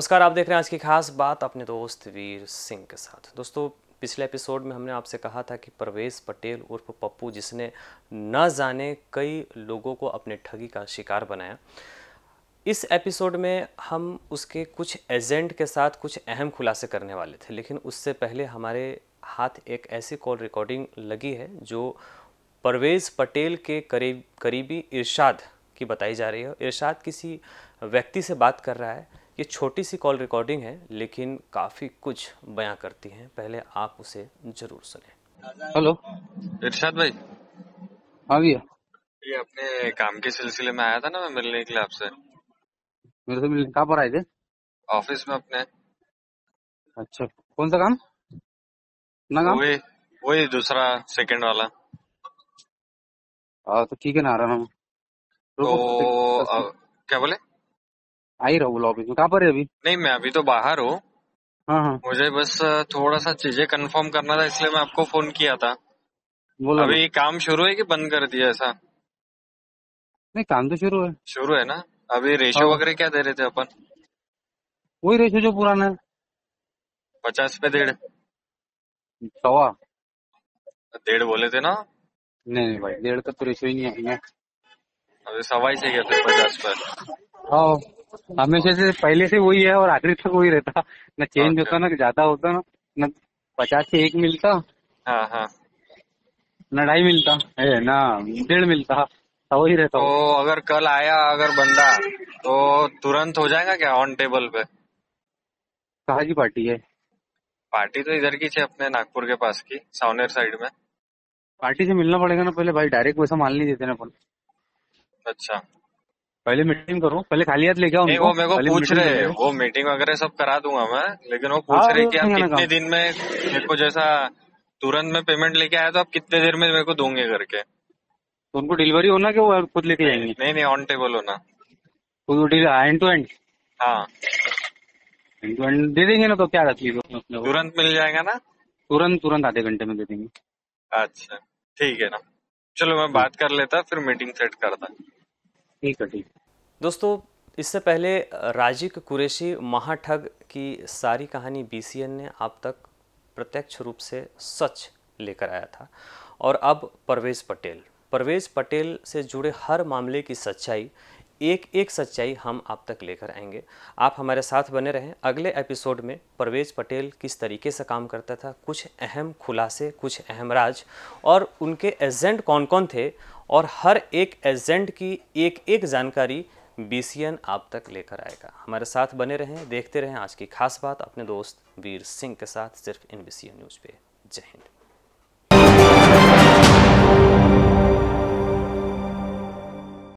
नमस्कार, आप देख रहे हैं आज की खास बात अपने दोस्त वीर सिंह के साथ। दोस्तों, पिछले एपिसोड में हमने आपसे कहा था कि परवेज पटेल उर्फ़ पप्पू, जिसने न जाने कई लोगों को अपने ठगी का शिकार बनाया। इस एपिसोड में हम उसके कुछ एजेंट के साथ कुछ अहम खुलासे करने वाले थे, लेकिन उससे पहले हमारे हाथ एक ऐसी कॉल रिकॉर्डिंग लगी है, जो परवेज़ पटेल के करीब, करीबी इरशाद की बताई जा रही है। इरशाद किसी व्यक्ति से बात कर रहा है ये छोटी सी कॉल रिकॉर्डिंग है लेकिन काफ़ी कुछ बयां करती है। पहले आप उसे ज़रूर सुने। हेलो। इरशाद भाई। हाँ भैया। ये अपने काम के सिलसिले में आया था ना मैं मिलने के लिए आपसे। मेरे से मिलने कहाँ पर आए थे? ऑफ़िस में अपने। अच्छा। कौन सा काम? ना काम? वही वही दूसरा सेकंड वाला। हाँ तो ठीक है ना आ रहा हूँ तो रुको, अ, क्या बोले? आ ही रहा हूँ ऑफ़िस में। कहाँ पर है अभी? नहीं मैं अभी तो बाहर हूँ। हाँ हाँ। मुझे बस थोड़ा सा चीज़ें कंफर्म करना था इसलिए मैं आपको फ़ोन किया था। बोलो। अभी काम शुरू है कि बंद कर दिया ऐसा? नहीं काम तो शुरू है। शुरू है ना? अभी रेशियो हाँ। वगैरह क्या दे रहे थे अपन? वही रेशो जो पुराना है। पचास पे डेढ़। सवा डेढ़ बोले थे ना? नहीं नहीं भाई डेढ़ का तो रेशो ही नहीं है। अभी सवा ही चाहिए थे पचास पे हाँ। हमेशा से पहले से वही है और आखिरी तक वही रहता। न चेंज. होता ना ज़्यादा होता ना न पचास से एक मिलता। हाँ हाँ। न ढाई मिलता। है ना डेढ़ मिलता। तो वही रहता। तो अगर कल आया अगर बंदा तो तुरंत हो जाएगा क्या ऑन टेबल पे? कहा की पार्टी है? पार्टी तो इधर की अपने नागपुर के पास की सावनेर साइड में। पार्टी से मिलना पड़ेगा ना पहले भाई डायरेक्ट वैसा माल नहीं देते ना अपन। अच्छा। पहले मीटिंग करो पहले खाली हाथ लेके आओ वो मेरे को पूछ रहे। वो मीटिंग वगैरह सब करा दूँगा मैं लेकिन वो हाँ, पूछ रहे कि आप कितने दिन में मेरे को जैसा तुरंत में पेमेंट लेके आया तो आप कितने देर में मेरे को दोगे करके तो उनको डिलीवरी होना कि वो खुद लेके जाएँगे? नहीं नहीं ऑन टेबल होना। एंड टू एंड हाँ एंड टू एंड दे देंगे ना तो क्या तकलीफ़ है को? तुरंत मिल जाएगा ना? तुरंत तुरंत आधे घंटे में दे देंगे। अच्छा ठीक है ना। चलो मैं बात कर लेता फिर मीटिंग सेट करता। ठीक है, ठीक दोस्तों, इससे पहले राजिक कुरैशी महाठग की सारी कहानी बीसीएन ने आप तक प्रत्यक्ष रूप से सच लेकर आया था। और अब परवेज पटेल। परवेज पटेल से जुड़े हर मामले की सच्चाई एक एक सच्चाई हम आप तक लेकर आएँगे। आप हमारे साथ बने रहें। अगले एपिसोड में परवेज पटेल किस तरीके से काम करता था, कुछ अहम खुलासे, कुछ अहम राज, और उनके एजेंट कौन कौन थे और हर एक एजेंट की एक एक जानकारी बीसीएन आप तक लेकर आएगा। हमारे साथ बने रहें, देखते रहें आज की खास बात अपने दोस्त वीर सिंह के साथ, सिर्फ़ इन बी न्यूज़ पे। जय हिंद।